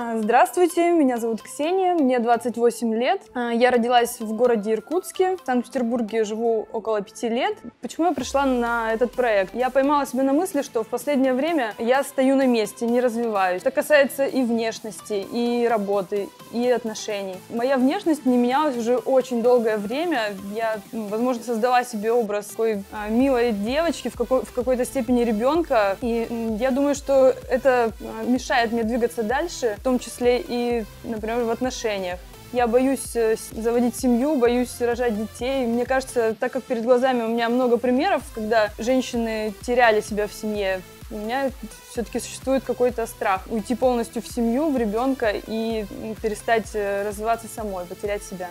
А, Здравствуйте, меня зовут Ксения, мне 28 лет. А, Я родилась в городе Иркутске, в Санкт-Петербурге живу около пяти лет. Почему я пришла на этот проект? Я поймала себя на мысли, что в последнее время я стою на месте, не развиваюсь. Это касается и внешности, и работы, и отношений. Моя внешность не менялась уже очень долгое время. Я, возможно, создала себе образ такой а, милой девочки, в, какой- в какой-то степени ребенка. И я думаю, что это мешает мне двигаться дальше, том числе и, например, в отношениях. Я боюсь э, заводить семью, боюсь рожать детей. Мне кажется, так как перед глазами у меня много примеров, когда женщины теряли себя в семье, у меня все-таки существует какой-то страх уйти полностью в семью, в ребенка и перестать э, развиваться самой, потерять себя.